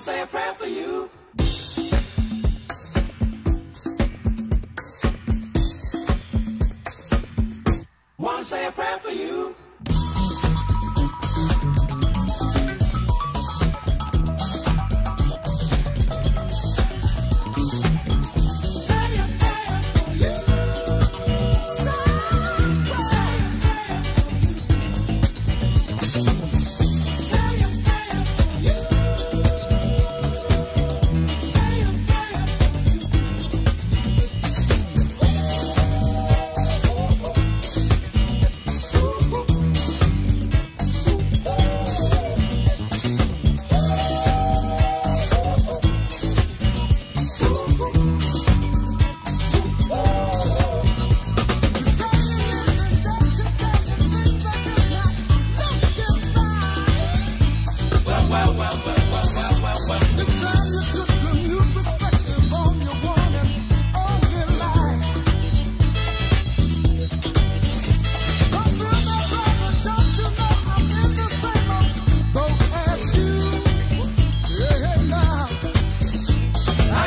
say a prayer for you. Wanna say a prayer? for you.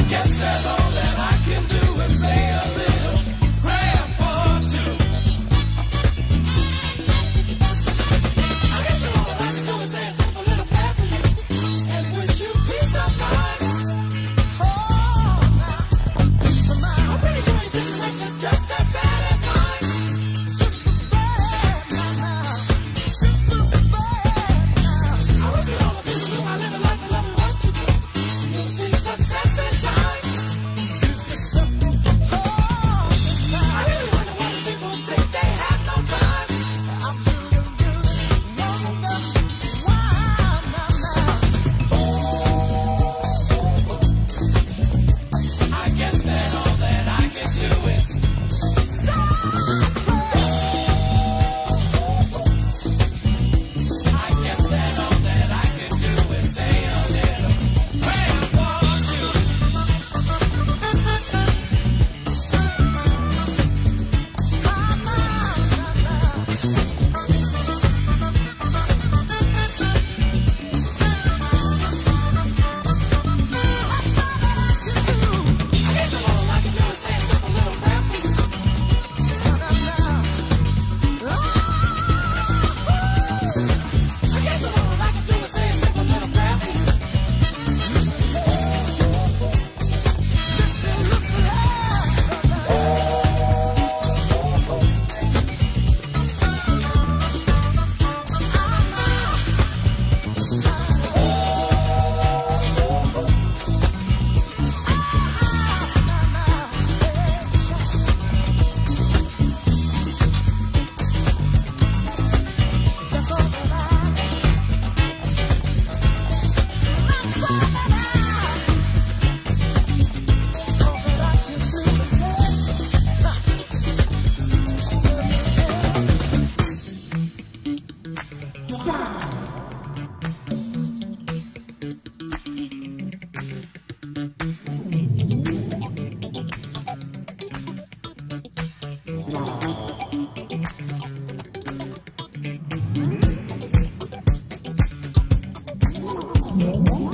guess that all that I can do is say Yeah.